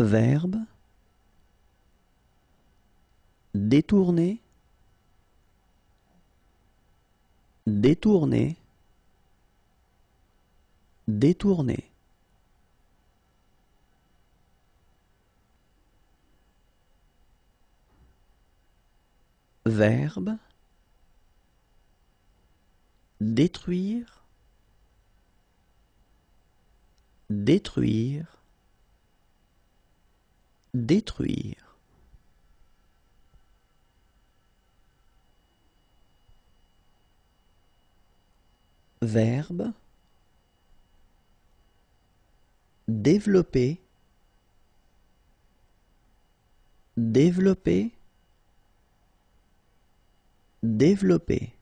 Verbe. Détourner. Détourner. Détourner. Verbe. Détruire. Détruire. Détruire. Verbe. Développer. Développer. Développer.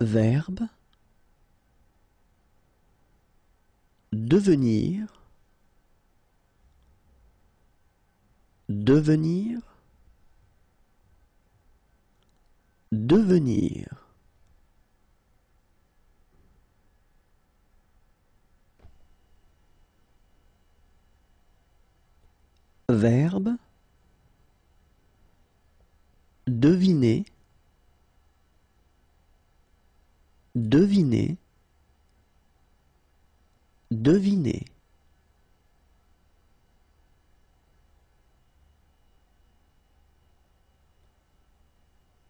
Verbe. Devenir. Devenir. Devenir. Verbe. Deviner. Deviner. Deviner.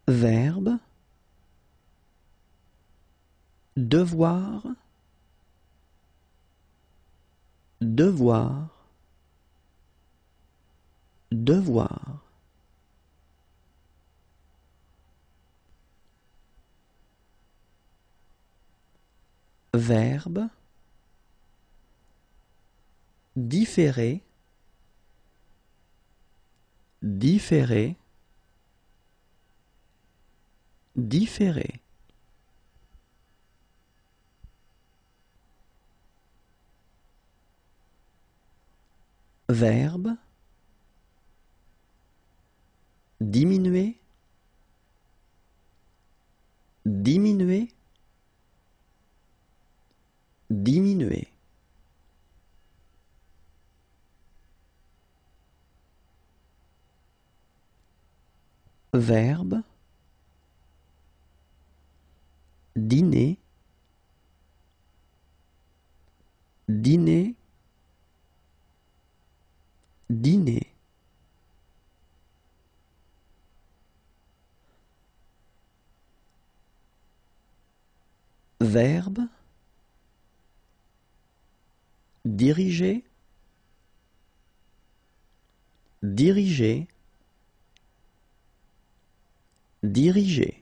Verbe. Devoir. Devoir. Devoir. Verbe. Différer. Différer. Différer. Verbe. Diminuer. Diminuer. Verbe. Dîner. Dîner. Dîner. Verbe. Diriger. Diriger. Diriger.